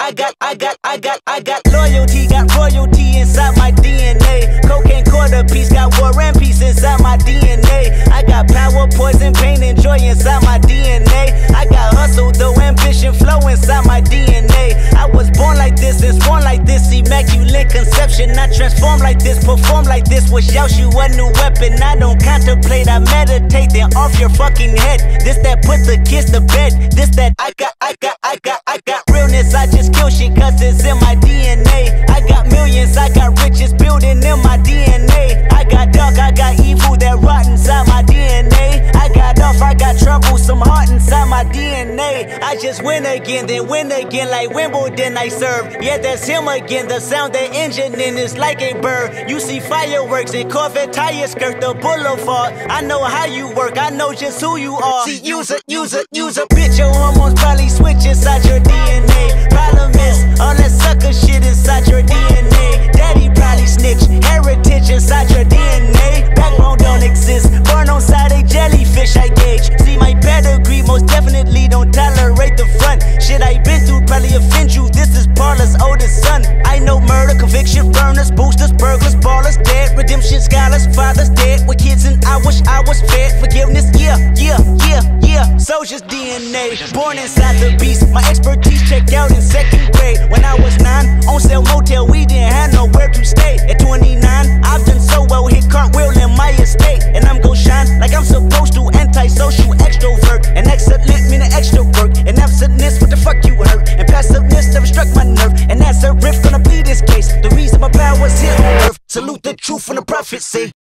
I got, I got, I got, I got loyalty, got royalty inside my DNA. Cocaine quarter piece, got war and peace inside my DNA. I got power, poison, pain, and joy inside my DNA. I got hustle, though ambition, flow inside my DNA. I was born like this and born like this, immaculate conception. I transform like this, perform like this, Yeshua's new weapon. I don't contemplate, Meditate, then off your fucking head. This that put the kids to bed. This that I got, I got, I got, I got realness. I just kill shit cause it's in my DNA. I got millions, I got riches DNA. I just win again, then win again like Wimbledon I serve. Yeah, that's him again. The sound that engine in is like a bird. You see fireworks and Corvette tires skirt the boulevard. I know how you work, I know just who you are. See, use a, use a, use a bitch. Your hormones probably switch inside your DNA. Offend you. This is Paula's oldest son. I know murder, conviction, burners, boosters, burglars, ballers, dead, redemption, scholars, fathers dead with kids, and I wish I was fed. Forgiveness, yeah, yeah, yeah, yeah. Soldier's DNA, born inside the beast. My expertise truth from the prophecy. say.